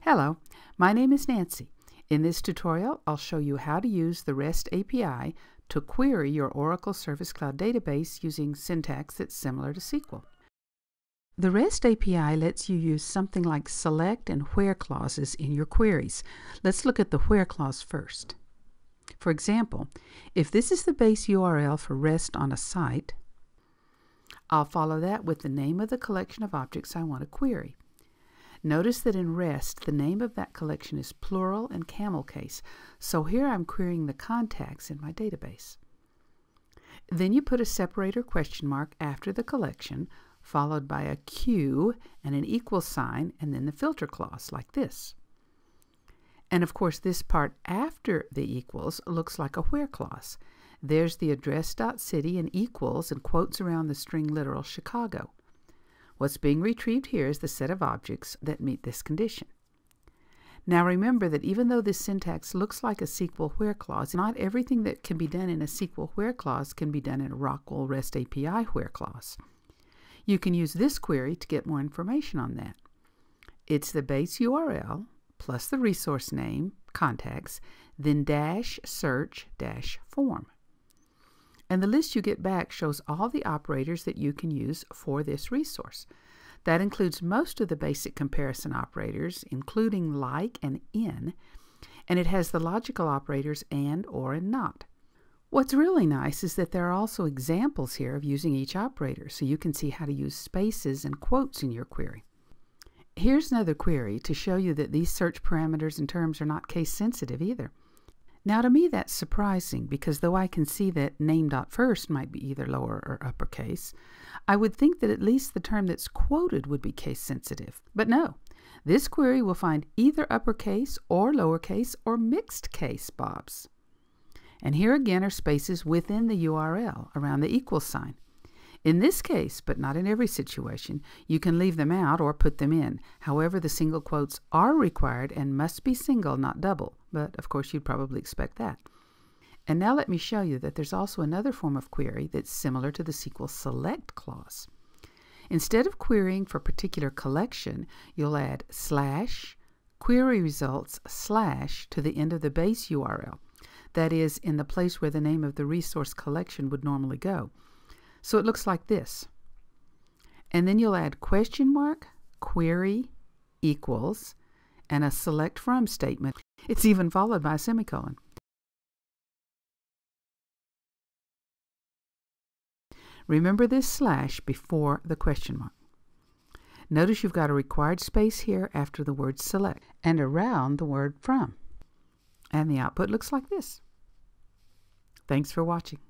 Hello, my name is Nancy. In this tutorial, I'll show you how to use the REST API to query your Oracle Service Cloud database using syntax that's similar to SQL. The REST API lets you use something like select and where clauses in your queries. Let's look at the where clause first. For example, if this is the base URL for REST on a site, I'll follow that with the name of the collection of objects I want to query. Notice that in REST, the name of that collection is plural and camel case, so here I'm querying the contacts in my database. Then you put a separator question mark after the collection, followed by a Q and an equal sign, and then the filter clause, like this. And of course, this part after the equals looks like a where clause. There's the address.city and equals and quotes around the string literal Chicago. What's being retrieved here is the set of objects that meet this condition. Now remember that even though this syntax looks like a SQL where clause, not everything that can be done in a SQL where clause can be done in a ROQL REST API where clause. You can use this query to get more information on that. It's the base URL plus the resource name, contacts, then dash search dash form. And the list you get back shows all the operators that you can use for this resource. That includes most of the basic comparison operators, including like and in, and it has the logical operators and, or, and not. What's really nice is that there are also examples here of using each operator, so you can see how to use spaces and quotes in your query. Here's another query to show you that these search parameters and terms are not case sensitive either. Now to me that's surprising because though I can see that name.first might be either lower or uppercase, I would think that at least the term that's quoted would be case sensitive. But no, this query will find either uppercase or lowercase or mixed case bobs. And here again are spaces within the URL around the equal sign. In this case, but not in every situation, you can leave them out or put them in. However, the single quotes are required and must be single, not double. But of course, you'd probably expect that. And now let me show you that there's also another form of query that's similar to the SQL select clause. Instead of querying for particular collection, you'll add slash query results slash to the end of the base URL. That is, in the place where the name of the resource collection would normally go. So it looks like this. And then you'll add question mark, query, equals, and a select from statement. It's even followed by a semicolon. Remember this slash before the question mark. Notice you've got a required space here after the word select and around the word from. And the output looks like this. Thanks for watching.